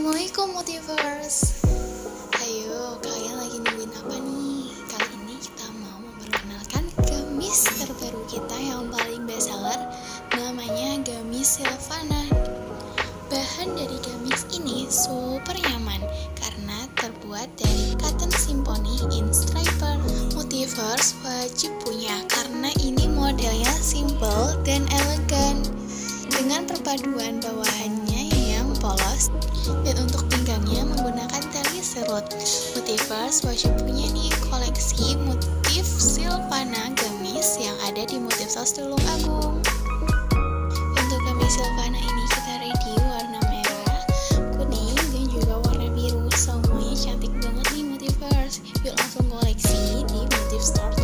Assalamualaikum Multiverse. Ayo, kalian lagi nungguin apa nih? Kali ini kita mau memperkenalkan gamis terbaru kita yang paling bestseller. Namanya gamis Silvana. Bahan dari gamis ini super nyaman Karena terbuat dari cotton symphony in striper. Multiverse wajib punya Karena ini modelnya simple dan elegan. Dengan perpaduan bawahannya polos dan untuk pinggangnya menggunakan tali serut. Motivers wajib punya nih koleksi motif silvana gamis yang ada di motif sos tulung agung. Untuk gamis silvana ini kita ready warna merah, kuning, dan juga warna biru. Semuanya cantik banget nih motivers. Yuk langsung koleksi di motif store.